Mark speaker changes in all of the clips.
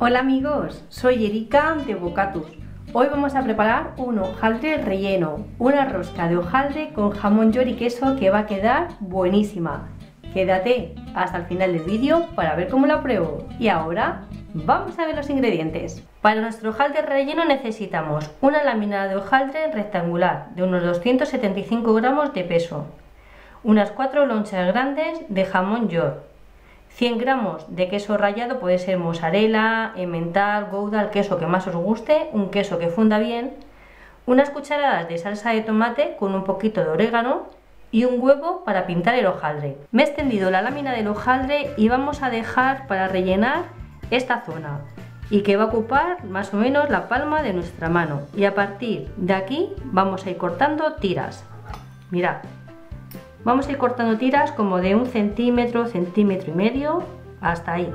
Speaker 1: Hola amigos, soy Erika de Bocatus. Hoy vamos a preparar un hojaldre relleno, una rosca de hojaldre con jamón york y queso que va a quedar buenísima. Quédate hasta el final del vídeo para ver cómo la pruebo. Y ahora vamos a ver los ingredientes. Para nuestro hojaldre relleno necesitamos una lámina de hojaldre rectangular de unos 275 gramos de peso, unas 4 lonchas grandes de jamón york, 100 gramos de queso rallado, puede ser mozzarella, emmental, gouda, el queso que más os guste, un queso que funda bien, unas cucharadas de salsa de tomate con un poquito de orégano y un huevo para pintar el hojaldre. Me he extendido la lámina del hojaldre y vamos a dejar para rellenar esta zona y que va a ocupar más o menos la palma de nuestra mano y a partir de aquí vamos a ir cortando tiras. Mirad, Vamos a ir cortando tiras como de un centímetro, centímetro y medio, hasta ahí.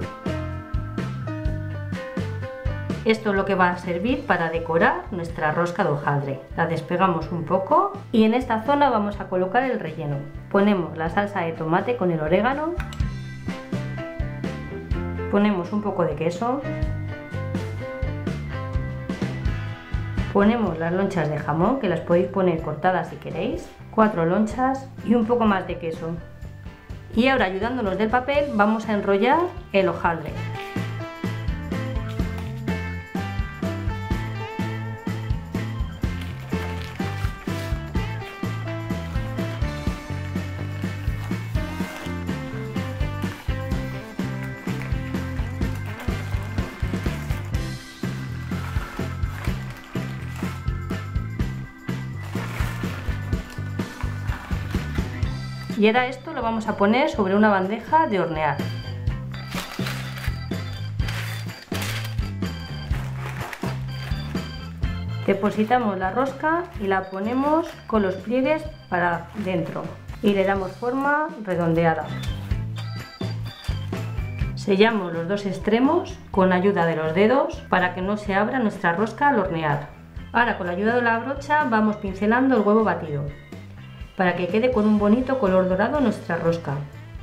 Speaker 1: Esto es lo que va a servir para decorar nuestra rosca de hojaldre. La despegamos un poco y en esta zona vamos a colocar el relleno. Ponemos la salsa de tomate con el orégano, ponemos un poco de queso, ponemos las lonchas de jamón que las podéis poner cortadas si queréis cuatro lonchas y un poco más de queso. Y ahora ayudándonos del papel vamos a enrollar el hojaldre. Y ahora esto lo vamos a poner sobre una bandeja de hornear. Depositamos la rosca y la ponemos con los pliegues para dentro y le damos forma redondeada. Sellamos los dos extremos con ayuda de los dedos para que no se abra nuestra rosca al hornear. Ahora con la ayuda de la brocha vamos pincelando el huevo batido para que quede con un bonito color dorado nuestra rosca.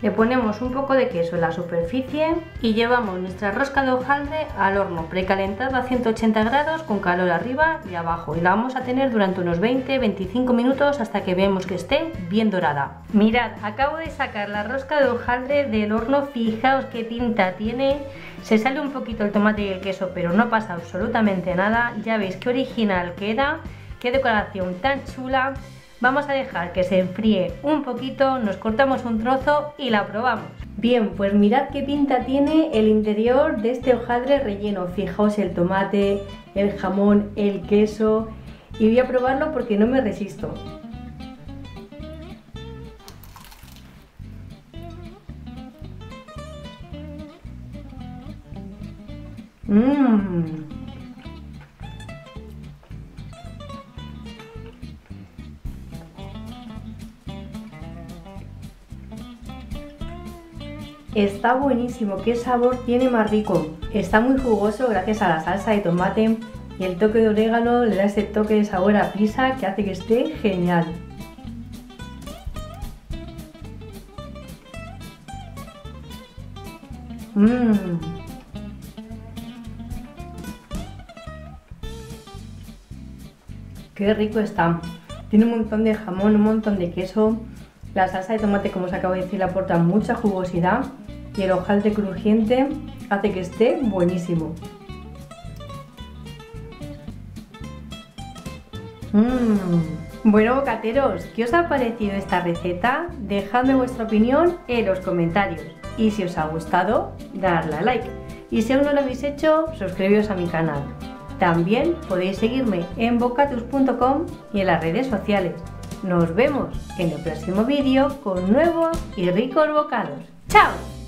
Speaker 1: Le ponemos un poco de queso en la superficie y llevamos nuestra rosca de hojaldre al horno precalentado a 180 grados con calor arriba y abajo y la vamos a tener durante unos 20-25 minutos hasta que veamos que esté bien dorada. Mirad, acabo de sacar la rosca de hojaldre del horno, fijaos qué pinta tiene. Se sale un poquito el tomate y el queso pero no pasa absolutamente nada, ya veis qué original queda, qué decoración tan chula. Vamos a dejar que se enfríe un poquito, nos cortamos un trozo y la probamos. Bien, pues mirad qué pinta tiene el interior de este hojaldre relleno. Fijaos el tomate, el jamón, el queso y voy a probarlo porque no me resisto. Mmm. Está buenísimo, qué sabor tiene más rico. Está muy jugoso gracias a la salsa de tomate y el toque de orégano le da ese toque de sabor a pizza que hace que esté genial. Mmm. Qué rico está. Tiene un montón de jamón, un montón de queso. La salsa de tomate, como os acabo de decir, aporta mucha jugosidad y el hojaldre crujiente hace que esté buenísimo. Mmm. Bueno, bocateros, ¿qué os ha parecido esta receta? Dejadme vuestra opinión en los comentarios. Y si os ha gustado, darle like. Y si aún no lo habéis hecho, suscribiros a mi canal. También podéis seguirme en bocatus.com y en las redes sociales. Nos vemos en el próximo vídeo con nuevos y ricos bocados. ¡Chao!